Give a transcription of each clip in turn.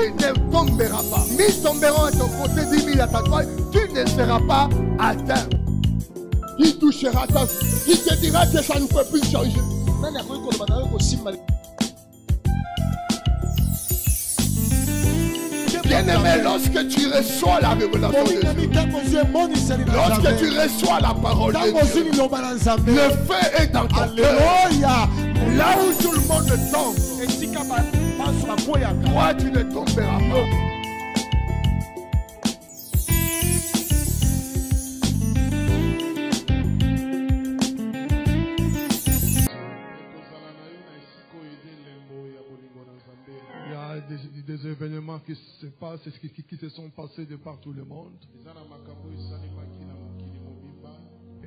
tu ne tomberas pas. 1000 tomberont à ton côté, 10 000 à ta droite, tu ne seras pas atteint. Qui touchera ta Qui te dira que ça ne peut plus changer. Bien-aimé, lorsque tu reçois la révélation de Dieu, lorsque tu reçois la parole de Dieu, le feu est dans ton cœur. Là où tout le monde tombe, bapaso bakweyaka toi tu ne tomberas pas. des, événements qui se passent, qui, qui- se sont passés de par tout le monde.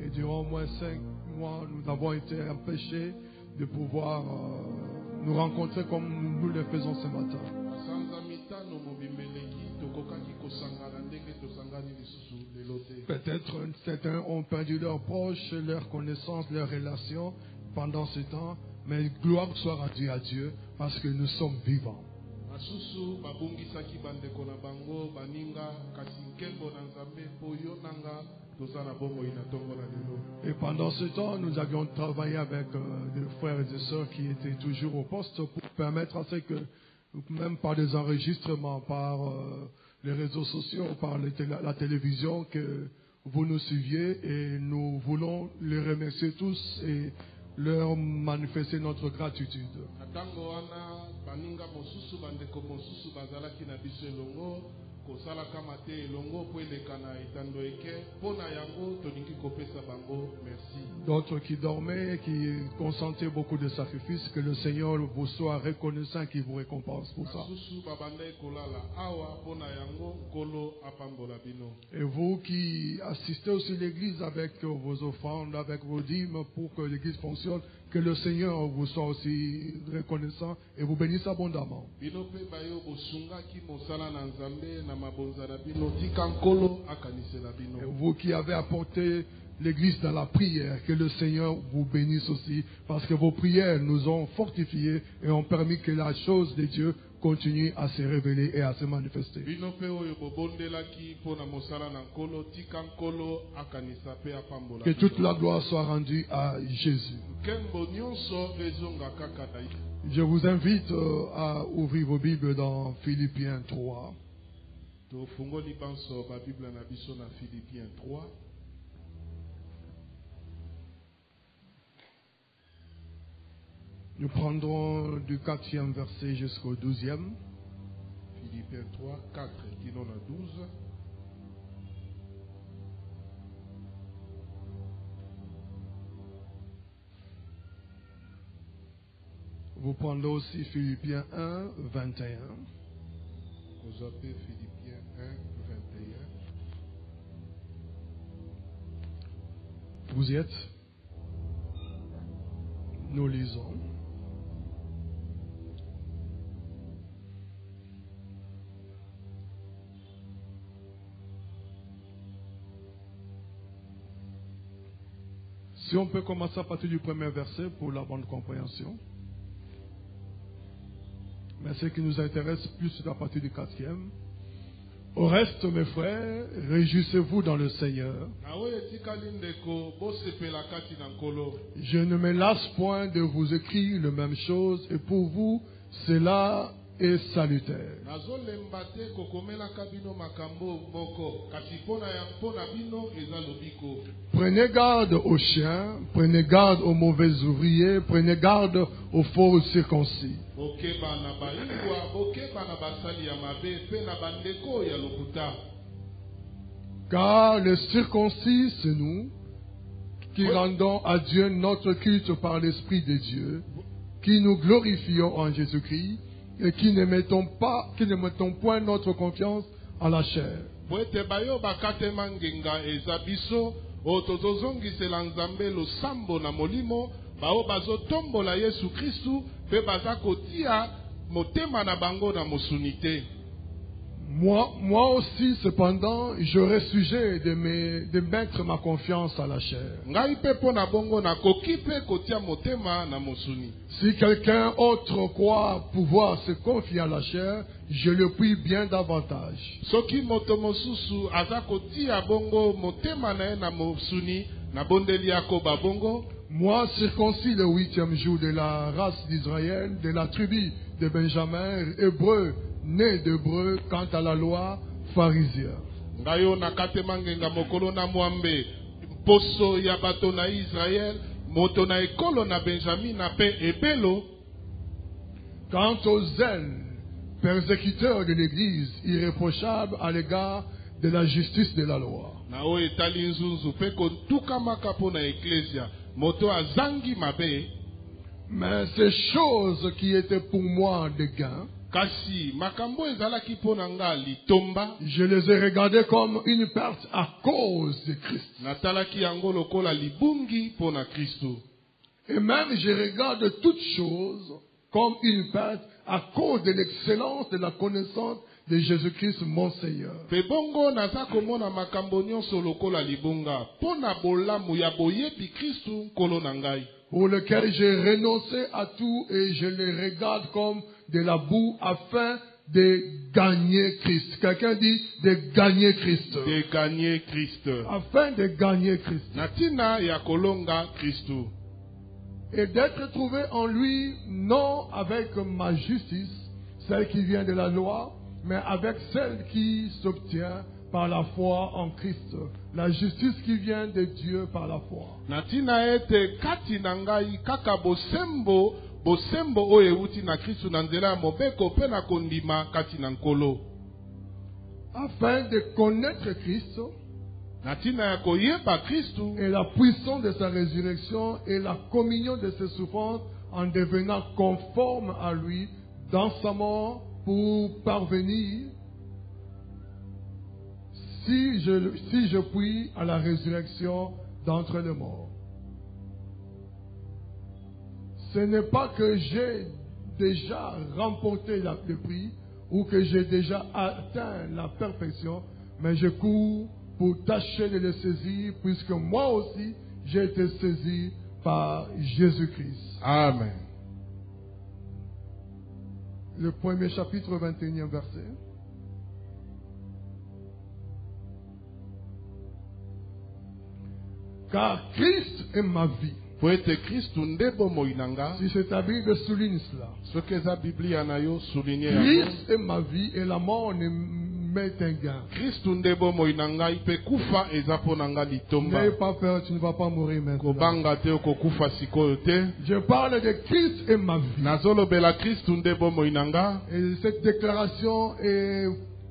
Et durant au moins cinq mois, nous avons été empêchés de pouvoir euh, nous rencontrer comme nous le faisons ce matin. Peut-être certains ont perdu leurs proches, leurs connaissances, leurs relations pendant ce temps, mais gloire soit rendue à Dieu parce que nous sommes vivants. Et pendant ce temps, nous avions travaillé avec euh, des frères et des sœurs qui étaient toujours au poste pour permettre à ce que, même par des enregistrements, par euh, les réseaux sociaux, par les la télévision, que vous nous suiviez et nous voulons les remercier tous et leur manifester notre gratitude. Elongo eleka na etando eke. Mpo na yango tolingi kopesa bango. Merci. D'autres qui dormaient, qui consentaient beaucoup de sacrifices, que le Seigneur vous soit reconnaissant, qui vous récompense pour ça. basusu babandaki kolala. Awa mpo na yango nkolo apambola bino. Et vous qui assistez aussi l'église avec vos offrandes, avec vos dîmes pour que l'église fonctionne, que le Seigneur vous soit aussi reconnaissant et vous bénisse abondamment. Et vous qui avez apporté l'église dans la prière, que le Seigneur vous bénisse aussi, parce que vos prières nous ont fortifiés et ont permis que la chose de Dieu continue à se révéler et à se manifester. Que toute la gloire soit rendue à Jésus. Je vous invite euh, à ouvrir vos Bibles dans Philippiens 3. tofungoli banso babibla na biso na philipien 3 Nous prendrons du quatrième verset jusqu'au douzième. philipien 3 4 kino na 12 Vous prendrez aussi Philippiens 1, 21. kozwa mpe philipien 1 21 Vous y êtes? Nous lisons. Si on peut commencer à partir du premier verset pour la bonne compréhension. Mais ce qui nous intéresse plus, c'est à partir du quatrième. Au reste, mes frères, réjouissez-vous dans le Seigneur. Je ne me lasse point de vous écrire les mêmes choses, et pour vous, cela salutaire. Prenez garde aux chiens, prenez garde aux mauvais ouvriers, prenez garde aux faux circoncis. Car les circoncis, c'est nous qui rendons à Dieu notre culte par l'Esprit de Dieu, qui nous glorifions en Jésus-Christ et qui ne mettons pas, qui ne mettons point notre confiance en la chair. Moi, moi aussi, cependant, j'aurais sujet de, me- de mettre ma confiance à la chair. Si quelqu'un autre croit pouvoir se confier à la chair, je le prie bien davantage. Na na Moi, circoncis le huitième jour de la race d'Israël, de la tribu de Benjamin, hébreu, né d'hébreu, quant à la loi, pharisien. ngai oyo nakatema ngenga mokolo na mwambe poso ya bato na israele moto na ekolo na benjamina mpe ebelo Quant aux zèle, persécuteurs de l'Église, irréprochables à l'égard de la justice de la loi. na oyo etali nzunzu mpe kotukamaka mpo na eklesia Mais ces choses qui étaient pour moi de gain, kasi makambo ezalaki mpo na nga litomba. je les ai regardées comme une perte à cause de Christ. Et même je regarde toutes choses comme une perte à cause de l'excellence de la connaissance de Jésus-Christ mon Seigneur. mpe bongo naza komona makambo nyonso lokola libunga mpo na bolamu ya boyebi kristu nkolo na ngai Pour lequel j'ai renoncé à tout et je les regarde comme de la boue afin de gagner Christ. Quelqu'un dit de gagner Christ. de gagner kristo Afin de gagner Christ. na ntina ya kolonga kristu Et d'être trouvé en lui, non avec ma justice, celle qui vient de la loi, mais avec celle qui s'obtient par la foi en Christ. La justice qui vient de Dieu par la foi. na ntina ete kati na ngai kaka bosembo bosembo oyo ewuti na kristu na nzela ya mobeko mpe na kondima kati na nkolo Afin de connaître Christ et la puissance de sa résurrection et la communion de ses souffrances en devenant conforme à lui dans sa mort pour parvenir, si je, si je puis, à la résurrection d'entre les morts. Ce n'est pas que j'ai déjà remporté le prix ou que j'ai déjà atteint la perfection, mais je cours pour tâcher de le saisir, puisque moi aussi j'ai été saisi par Jésus-Christ. amen Le premier chapitre, 21e verset. Car Christ est ma vie. Si c'est ta Bible, souligne cela. eza biblia na yo souligne Christ est ma vie et la mort ne m'est un litomba N'aie pas peur, tu ne vas pas mourir maintenant. Je parle de Christ est ma vie. Et cette déclaration est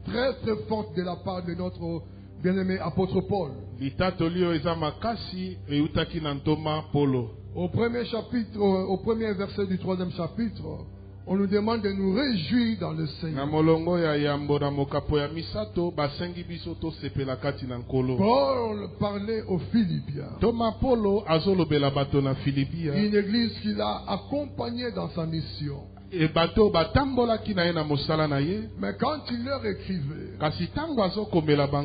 très très forte de la part de notre bien-aimé apôtre Paul. Au premier chapitre, au premier verset du troisième chapitre, on nous demande de nous réjouir dans le Seigneur. Paul parlait aux Philippiens, une église qu'il a accompagnée dans sa mission. Mais quand il leur écrivait,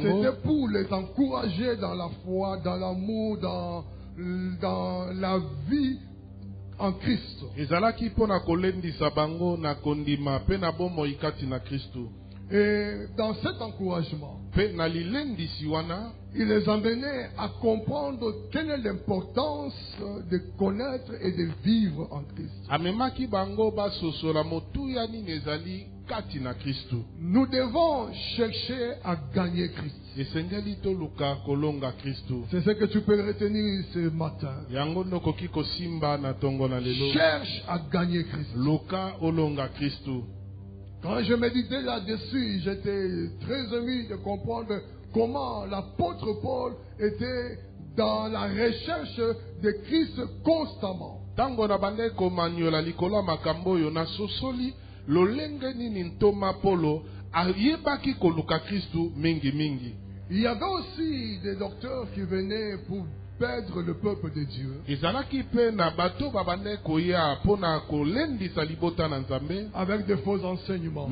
c'était pour les encourager dans la foi, dans l'amour, dans, dans la vie en Christ. ezalaki mpo na kolendisa bango na kondima mpe na bomoi kati na kristu Et dans cet encouragement, il les emmenait à comprendre quelle est l'importance de connaître et de vivre en Christ. Nous devons chercher à gagner Christ. C'est ce que tu peux retenir ce matin. Cherche à gagner Christ. Quand je méditais là-dessus, j'étais très ému de comprendre comment l'apôtre Paul était dans la recherche de Christ constamment. ntango na bandeki komaniola likolo ya makambo oyo nasosoli lolenge nini ntoma polo ayebaki koluka kristu mingimingi Il y avait aussi des docteurs qui venaient pour perdre le peuple de Dieu avec de faux enseignements,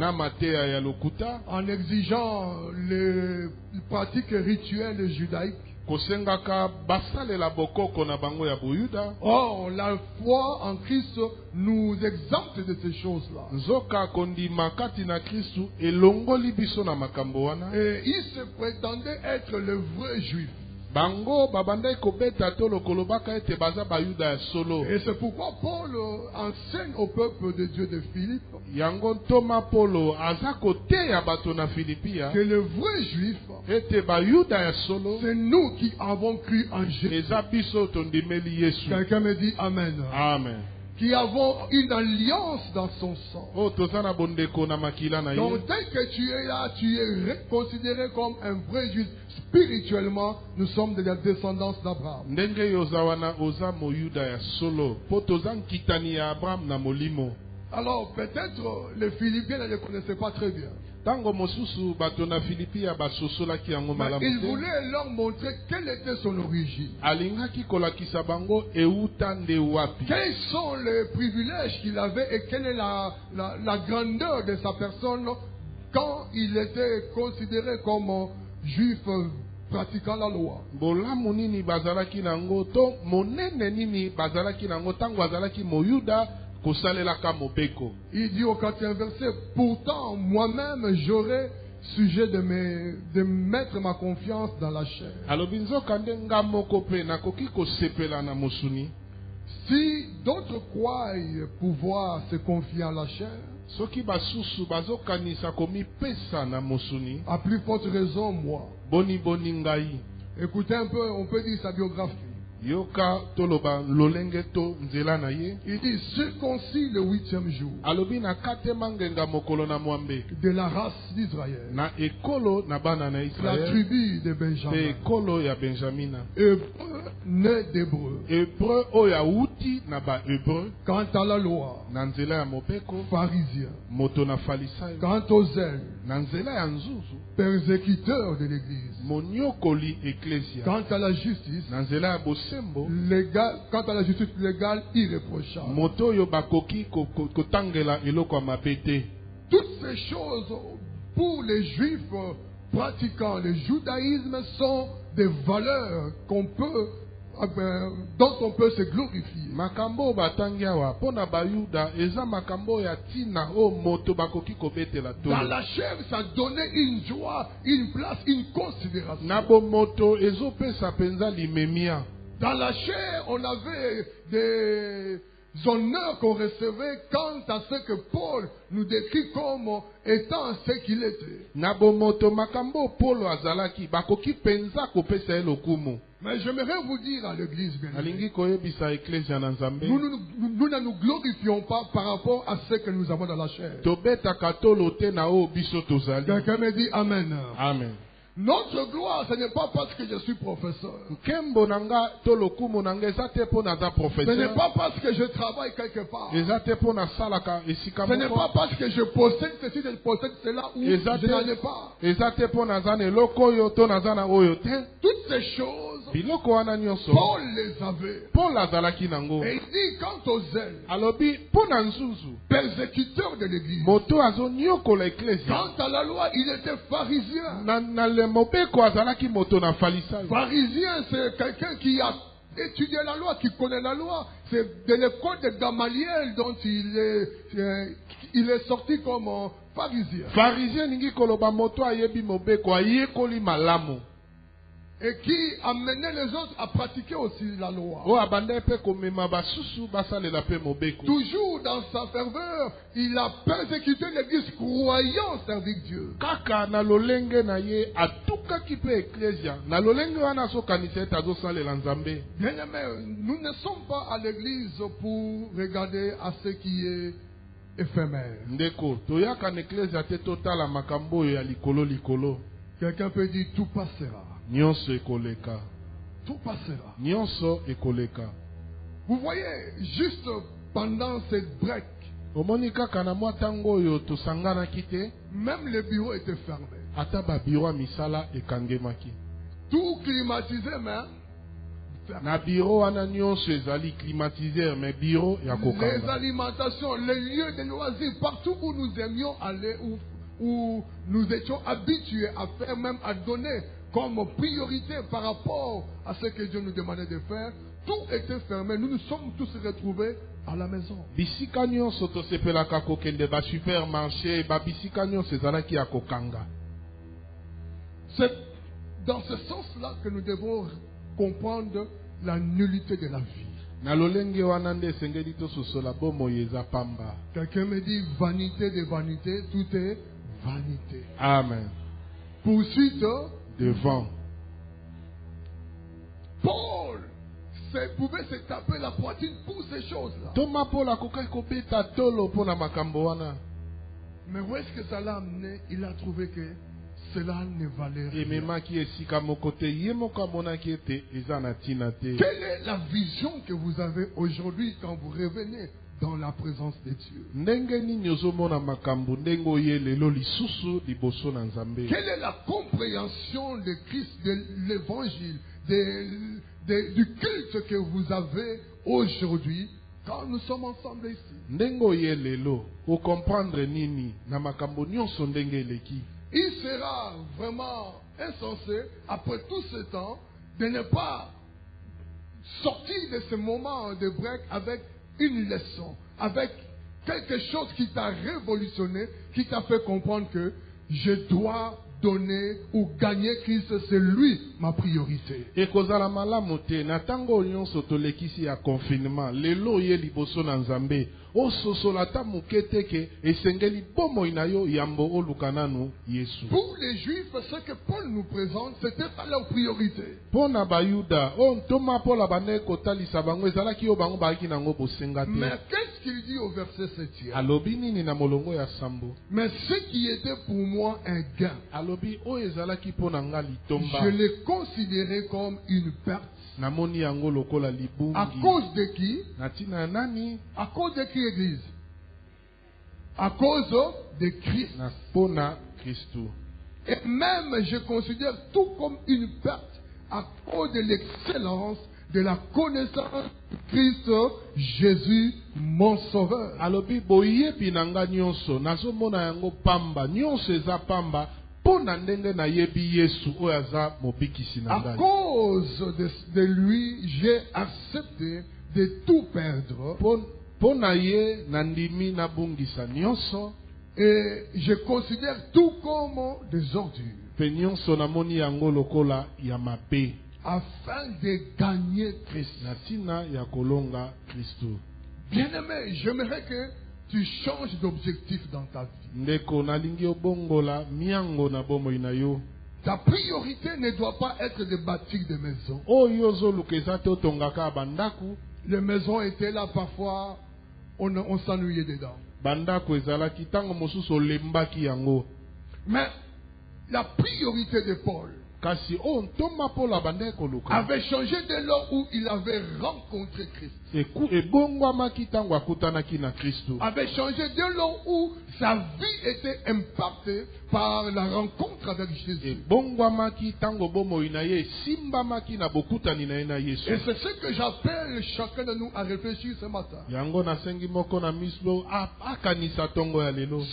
en exigeant les pratiques rituelles judaïques. kosengaka basalela bokoko na bango ya boyuda Or, la foi en Christ nous exempte de ces choses-là. nzoka kondima kati na kristu elongoli biso na makambo wana Et il se prétendait être le vrai juif. Bango babandaki kobeta tolo kolobaka ete baza bayuda ya solo. Et c'est pourquoi Paul enseigne au peuple de Dieu de Philippe yango ntoma polo aza koteya bato na filipia que le vrai juif, ete bayuda ya solo. c'est nous qui avons cru en Jésus. eza biso tondimeli yesu. Quelqu'un me dit Amen. amen Qui avons une alliance dans son sang. ye Donc dès que tu es là, tu es ré- considéré comme un vrai juif. Spirituellement, nous sommes de la descendance d'Abraham. Alors peut-être les Philippiens ne le connaissaient pas très bien. Ntango mosusu bato na filipia basosolaki yango malamu il te voulait leur montrer quelle était son origine. alingaki kolakisa bango euta nde wapi? Quels sont les privilèges qu'il avait et quelle est la, la- la grandeur de sa personne quand il était considéré comme juif pratiquant la loi? bolamu nini bazalaki nango? To monene nini bazalaki nango? Ntango azalaki moyuda Il dit au quatrième verset, pourtant moi-même j'aurais sujet de, me- de mettre ma confiance dans la chair. Si d'autres croient pouvoir se confier à la chair, soki basusu bazokanisa komipesa na mosuni? à plus forte raison moi. ngai Écoutez un peu, on peut dire sa biographie. Yoka toloba lolenge to nzela na ye. Il dit circoncis le huitième jour alobi nakatema ngenga mokolo na mwambe. de la race d'Israël, na ekolo na bana na la israele tribu de mpe Benjamin, ekolo ya benjamina. Hébreu né d'hébreu. hebreu oyo awuti na bahebreu Quant à la loi, na nzela ya mobeko pharisien. moto na falisayo Quant aux zèles, na nzela ya nzuzu persécuteur de l'Église. moniokoli eklesia Quant à la justice, na nzela ya bosembo légal, quant à la justice légale, irréprochable. moto oyo bakoki ko- ko- kotangela eloko ya mabe te Toutes ces choses, pour les juifs pratiquant le judaïsme, sont des valeurs qu'on peut, dont on peut se glorifier. makambo oyo batangi awa mpo na bayuda eza makambo oyo ya ntina oyo moto bakoki kobetela Dans tolo la chair, ça donnait une joie, une place, une considération. na bomoto ezopesa mpenza limemia Dans la chair, on avait des honneurs qu'on recevait quant à ce que Paul nous décrit comme étant ce qu'il était. Mais j'aimerais vous dire à l'église, nous, nous, ne nous glorifions pas par rapport à ce que nous avons dans la chair. Quelqu'un me dit Amen. amen Notre gloire, ce n'est pas parce que je suis professeur. Ce n'est pas parce que je travaille quelque part. Ce n'est pas parce que je possède ceci, je possède cela, ou je n'en ai pas. Toutes ces choses, biloko wana nyonso Paul les avait. paul azalaki nango Et il dit, quant aux zèles, alobi mpo na nzuzu persécuteurs de l'Église, moto quant à la loi, il était pharisien. na, na le mobeko azalaki moto na falisayo Pharisien, c'est quelqu'un qui a étudié la loi, qui connaît la loi. C'est de l'école de Gamaliel dont il est, euh, il est sorti comme un pharisien. pharisien elingi koloba moto ayebi mobeko ayekoli malamu Et qui amenait les autres à pratiquer aussi la loi. mobeko Toujours dans sa ferveur, il a persécuté l'église croyant servir Dieu. nzambe Bien-aimés, nous ne sommes pas à l'église pour regarder à ce qui est éphémère. Quelqu'un peut dire tout passera. nyonso ekoleka Tout passera. nyonso ekoleka Vous voyez, juste pendant cette break, omoni kaka na mwa ntango oyo tosanganaki te même les bureaux étaient fermés. ata babiro ya misala ekangemaki Tout climatisé, mais fermé. na biro wana nyonso ezali climatiseur mais biro ya Les kokanga alimentations, les lieux de loisirs, partout où nous aimions aller, où, où nous étions habitués à faire, même à donner comme priorité par rapport à ce que Dieu nous demandait de faire, tout était fermé. Nous nous sommes tous retrouvés à la maison. bisika nyonso tosepelaka kokende basupermarché babisika nyonso ezalaki ya kokanga C'est dans ce sens-là que nous devons comprendre la nullité de la vie. na lolenge wana nde esengeli tososola bomoi eza pamba Quelqu'un me dit vanité de vanité, tout est vanité. amen. Poursuite, devant Paul pouvait se taper la poitrine pour ces choses-là. Mais où est-ce que ça l'a amené? Il a trouvé que cela ne valait rien. Quelle est la vision que vous avez aujourd'hui quand vous revenez? Dans la présence de Dieu Quelle est la compréhension de Christ, de l'évangile, du culte que vous avez aujourd'hui quand nous sommes ensemble ici? Nini Il sera vraiment insensé, après tout ce temps, de ne pas sortir de ce moment de break avec une leçon, avec quelque chose qui t'a révolutionné, qui t'a fait comprendre que je dois donner ou gagner Christ, c'est lui ma priorité. confinement Pour les Juifs, ce que Paul nous présente, c'était pas leur priorité. bosenga Mais qu'est-ce qu'il dit au verset 7 alobi nini na molongo ya sambo? Mais ce qui était pour moi un gain, litomba. je l'ai considéré comme une perte. Namoni yango lokola À cause de qui? Na ntina ya nani? À cause de qui église? À cause de Christ. na mpo na kristu Et même je considère tout comme une perte à cause de l'excellence de la connaissance de Christ Jésus, mon Sauveur. alobi boyebi na nga nyonso. Nazomona yango pamba. Nyonso eza pamba mpo na ndenge nayebi yesu oyo aza mobikisi na À cause de, de lui, j'ai accepté de tout perdre. Mpo- mpo na ye nandimi nabungisa nyonso. Et je considère tout comme des ordures. Mpe nyonso namoni yango lokola ya mabe. Afin de gagner Christ. na ntina ya kolonga kristu Bien-aimé, j'aimerais que tu changes d'objectif dans ta vie. Ta priorité ne doit pas être de bâtir des maisons. Les maisons étaient là parfois, on, on s'ennuyait dedans. Mais la priorité de Paul koluka avait changé dès lors où il avait rencontré Christ. Avait changé dès lors où sa vie était impactée par la rencontre avec Jésus. Et c'est ce que j'appelle chacun de nous à réfléchir ce matin.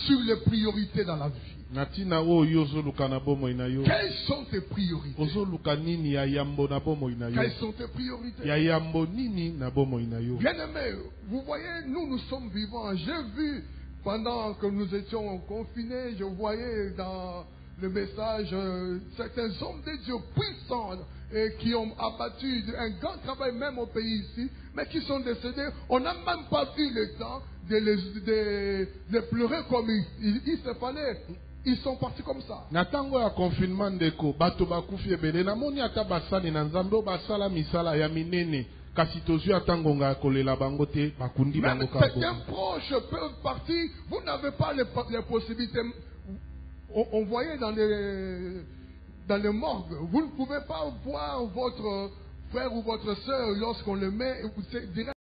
Sur les priorités dans la vie. Quelles sont tes priorités? Quelles sont tes priorités? Bien-aimés, vous voyez, nous, nous sommes vivants. J'ai vu, pendant que nous étions confinés, je voyais dans le message euh, certains hommes de Dieu puissants et qui ont abattu un grand travail même au pays ici, mais qui sont décédés. On n'a même pas eu le temps de les, de pleurer comme il, il- il se fallait. Ils sont partis comme ça. na ntango ya confinement ndeko bato bakufi ebele namoni ata basali na nzambe oyo basala misala ya minene kasi tozwi ata ngonga ya kolela bango te bakundi Même bango kaka certains proches peuvent partir. Vous n'avez pas les, les possibilités. On, on voyait dans les, dans les morgues. Vous ne pouvez pas voir votre frère ou votre soeur lorsqu'on le met.